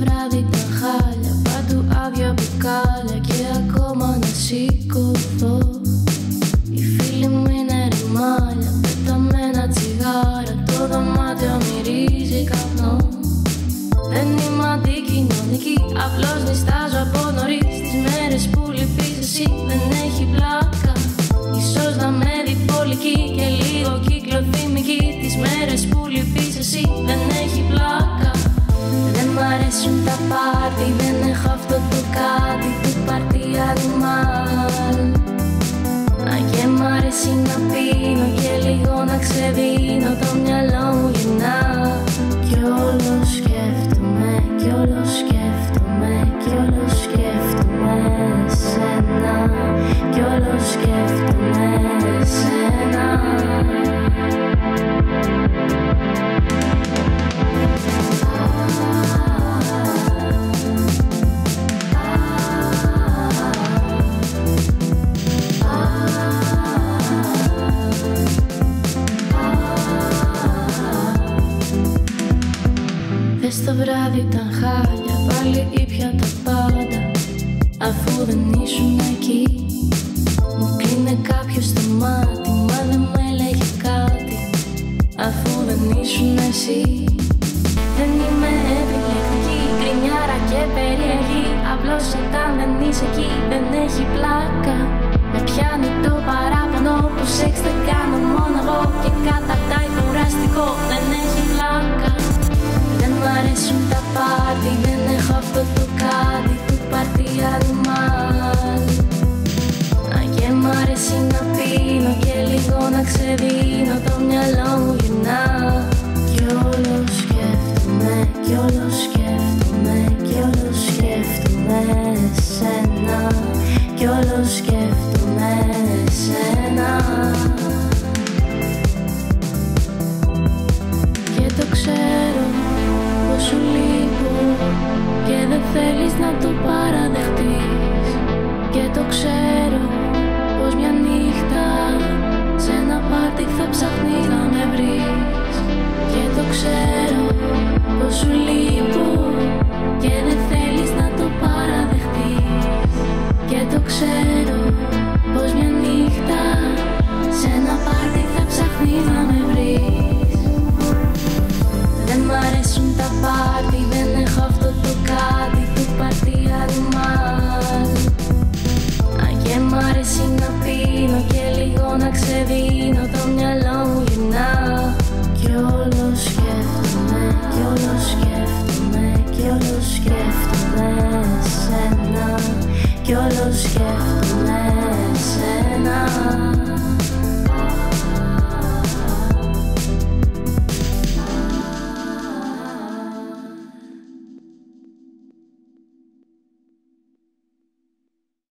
βράδυ τα χάλια Παντού άδεια μπουκάλια Και ακόμα να σηκωθώ. Οι φίλοι μου είναι ρημάλια Πεταμένα τσιγάρα Το δωμάτιο μυρίζει καπνό. Δεν είμαι αντικοινωνική Απλώς νιστάζω πάρτι Δεν έχω αυτό το κάτι Του πάρτι animal Α, και μ' αρέσει να πίνω και λίγο να ξεδίνω Το μυαλό μου γυρνά. Κι όλος το βράδυ ήταν χάλια Πάλι ήπια τα πάντα. Αφού δεν ήσουν εκεί Μου κλείνε κάποιος το μάτι Μα δεν μου έλεγε κάτι. Αφού δεν ήσουν εσύ Δεν είμαι επιλεκτική. Γκρινιάρα και περίεργη Απλώς όταν δεν είσαι εκεί Δεν έχει πλάκα δεν θέλεις να το παραδεχτείς. Και το ξέρω πως μια νύχτα Σε ένα πάρτι θα ψάχνεις να με βρεις. Και το ξέρω πως σου λείπω Και δεν θέλεις να το παραδεχτείς. Και το ξέρω να ξεδίνω Το μυαλό μου γυρνά Κι όλο σκέφτομαι, κι όλο σκέφτομαι Κι όλο σκέφτομαι σένα Κι όλο σκέφτομαι